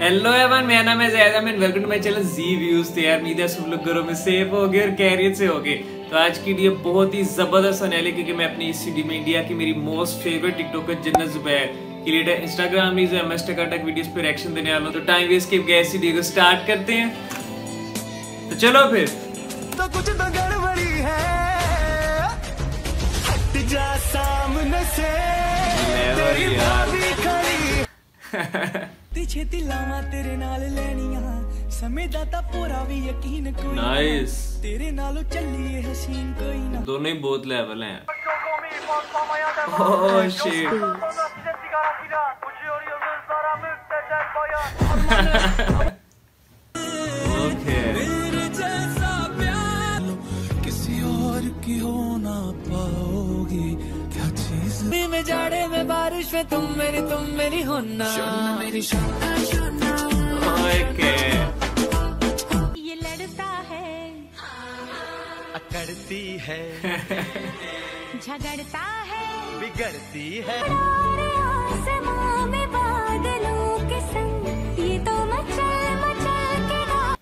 Hello Avon मेरा नाम है Zaid Amin. Welcome to my channel G views तो यार उम्मीद सब लोग घरों में सेफ़ हो गए और कैरियर से हो गए तो आज की वीडियो बहुत ही ज़बरदस्त होने वाली क्योंकि मैं अपनी इस वीडियो में इंडिया की मेरी most favourite TikToker Jannat Zubair की latest Instagram reels M S Takatak videos पर रिएक्शन देने वाला हूँ। तो टाइम वेस्ट के गैस वीडियो को स्टार्ट करते हैं। तो चलो फिर। तो कुछ तो गड़बड़ी है। हट जा सामने से। तेरी भाभी खड़ी। ਤੇ ਛੇਤੀ ਲਾਵਾਂ ਤੇਰੇ ਨਾਲ ਲੈਣੀਆਂ ਸਮੇਂ ਦਾ ਤਾਂ ਪੂਰਾ ਵੀ ਯਕੀਨ ਕੋਈ ਨਾਈਸ ਤੇਰੇ ਨਾਲੋਂ ਚੱਲੀਏ ਹਸੀਨ ਕੋਈ ਨਾ ਦੋਨੇ ਹੀ ਬਹੁਤ ਲੈਵਲ ਹੈ ਓ ਸ਼ਿਟ में में तुम मेरी तुम मेरी होना मेरी ये लड़ता है। अकड़ती है। झगड़ता है। बिगड़ती है। आसमां बादलों के संग। ये तो मचल मचल के गा-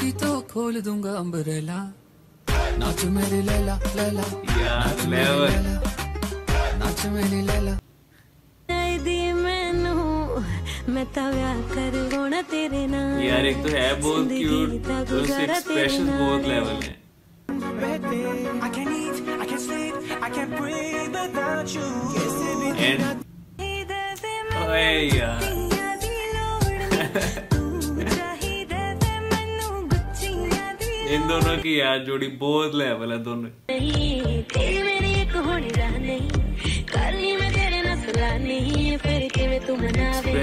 की तो खोल दूँगा अम्बरेला। नाच मेरी लैला लैला। यार नाच मेरी लैला मैनू मैं तो व्याह कर रोना तेरे नाल। यार एक तो है बहुत क्यूट और उसके एक्सप्रेशन बहुत लेवल हैं। ओए यार। मैनू इन दोनों की यार जोड़ी बहुत लेवल है दोनों। तू तू है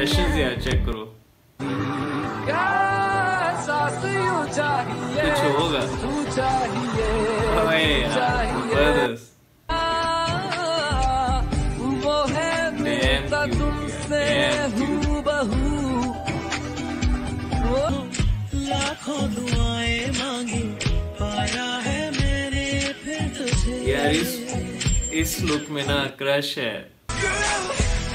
Damn cute, तुमसे हूँ बहू। लाखों दुआएँ इस लुक में ना क्रश है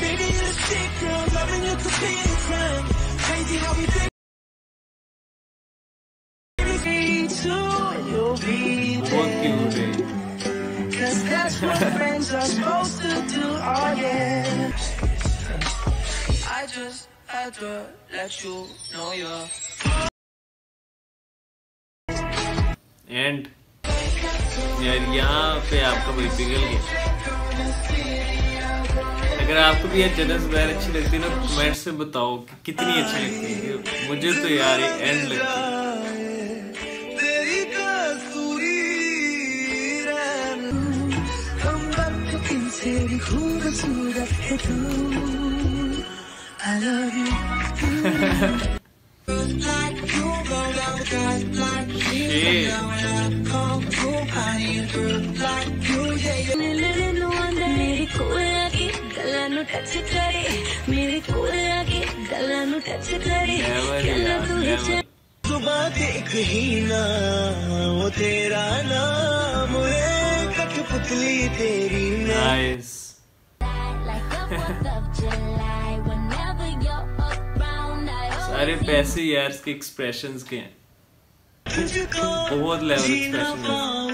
Baby, you're a sick girl, loving you could be a crime. Crazy how we think. Baby, too, you'll be बहुत क्यूट है Cause that's what friends are supposed to do, oh yeah. I just had to let you know you're. And यार, यहाँ पे आपका भाई पिघल गया अगर आपको भी ये जनस वैर अच्छी लगती है ना कमेंट से बताओ कि कितनी अच्छी लगती है। मुझे तो यार ये एंड लगती है। I love you गला नु टच करे लेवल कहना यार लेवल सुबह देख ना वो तेरा नाम कठपुतली तेरी मैं nice like the 4th of July whenever you're around I सारे पैसे यार इसके एक्सप्रेशंस के हैं। बहुत लेवल एक्सप्रेशन है।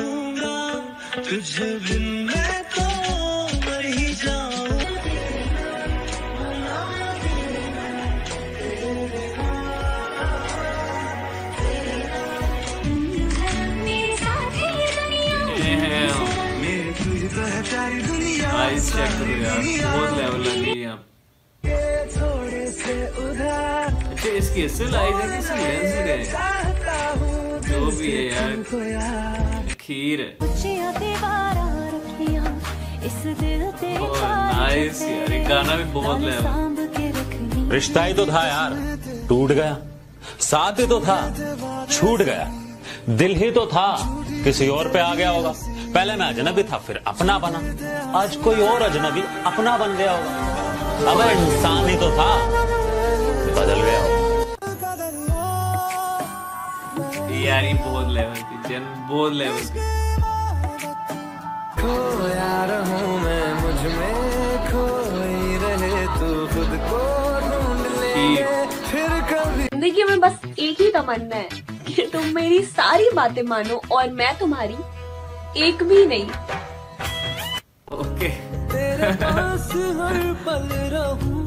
तुझे बिन मैं तो मर ही जाऊँ। आइस चेक करो यार बहुत लेवल लग रही है थोड़े से उधार। अच्छा इसकी असल आइज़ है लेंस है? जो भी है यार। खीर ऊंचियाँ दीवारां रखियाँ इस दिल ओह, ख्वाब नाइस यार, गाना भी बहुत लेवल। रिश्ता ही तो था यार टूट गया। साथ ही तो था छूट गया। दिल ही तो था किसी और पे आ गया होगा। पहले मैं अजनबी था फिर अपना बना। आज कोई और अजनबी अपना बन गया होगा। अब इंसान ही तो था बदल गया होगा। यार ये बहुत लेवल की जन बहुत लेवल की। खोया रहूँ मैं मुझमें खोई रहे तू खुद को ढूंढ ले। ज़िंदगी में बस एक ही तमन्ना है कि तुम मेरी सारी बातें मानो और मैं तुम्हारी एक भी नहीं। ओके। तेरे पास हर पल रहूँ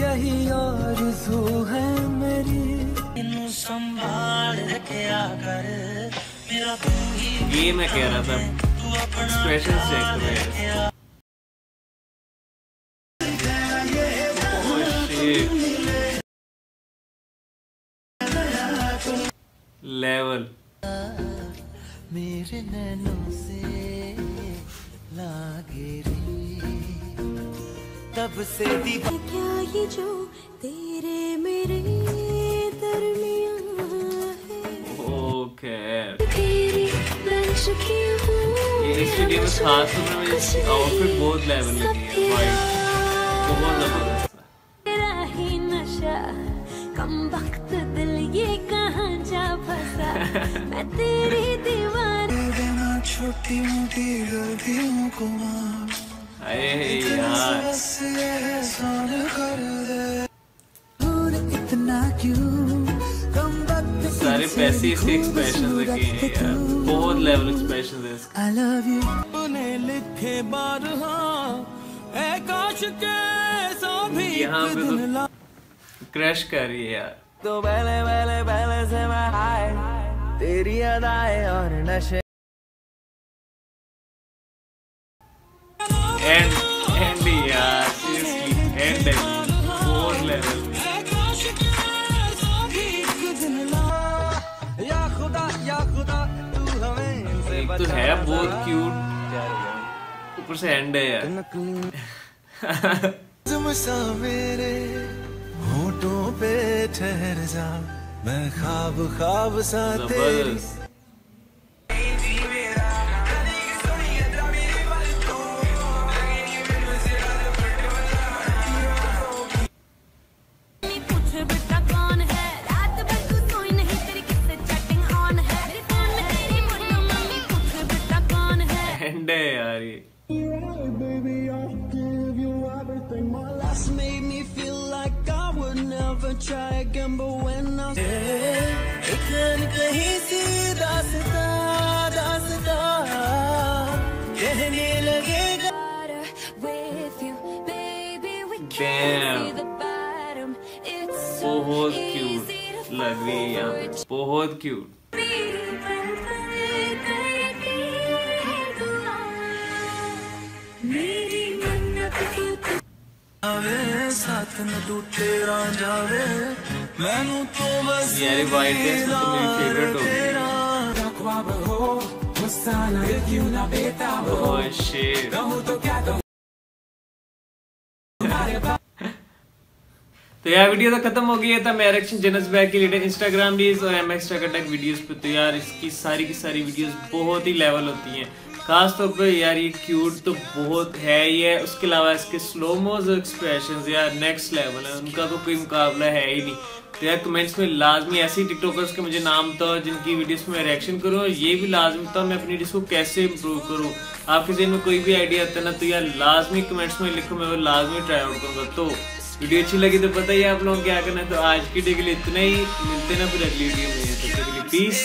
यही आरज़ू है मेरी। संभाल रखा कर मेरा तू ही ये मैं कह रहा था। एक्सप्रेशन चेक करो लेवल मेरे नैनों से लागे रे। तब से दीवार क्या ये जो ये इस वीडियो में खास तौर पे मुझे आउटफिट बहुत लेवल लगी है वाइट बहुत ज़बरदस्त तेरा ही नशा कम वक्त दिल ये कहाँ जा फंसा? मैं तेरी दीवार। छोटी मोटी गलतियों को अरे यार। ऐसी इसके एक्सप्रेशन हैं बहुत लेवल एक्सप्रेशन है इसके I love you. अपने लिखे बार हाँ ऐ काश के सो भी यहाँ पे तो- क्रश कर रही है यार। तो पहले पहले पहले से मैं हाय। तेरी अदाएँ और नशे है बहुत क्यूट ऊपर से एंड है यार। मेरे होठों पे ठहर जा। मैं ख्वाब ख्वाब सा तेरी लग रही है यहाँ पे। बहुत क्यूट है तू तू आवे साथ न टूटे रांझावे मैनू तो बस यार वाइट ड्रेस तो मेरी फेवरेट हो गई तेरा ख्वाब हो गुस्सा न क्यों ना बेताब हो। शिट कहूँ तो क्या कहूँ? तो यार वीडियो तो खत्म हो गई है था मैं रिएक्शन जनस बैग की लेटेस्ट इंस्टाग्राम रील्स और एम एक्स टेक वीडियोस पे तो यार, इसकी सारी की सारी वीडियोस बहुत ही लेवल होती हैं। खास तौर पे यार, ये क्यूट तो बहुत है ही है, उसके अलावा इसके स्लो मोज एक्सप्रेशन यार नेक्स्ट लेवल है, उनका तो कोई मुकाबला है ही नहीं। तो यार कमेंट्स में लाजमी ऐसे टिकटॉकर्स के मुझे नाम तो जिनकी वीडियोस में रिएक्शन करूँ, और ये भी लाजमी था मैं अपनी वीडियोस को कैसे इम्प्रूव करूँ। आपके जहन में कोई भी आइडिया आता है ना तो यार, लाजमी कमेंट्स में लिखो, मैं वो लाजमी ट्राई आउट करूँगा। तो वीडियो अच्छी लगी तो पता ही आप लोगों क्या करना है। तो आज की डे के लिए इतना ही। मिलते ना फिर अगली वीडियो में। तो पीस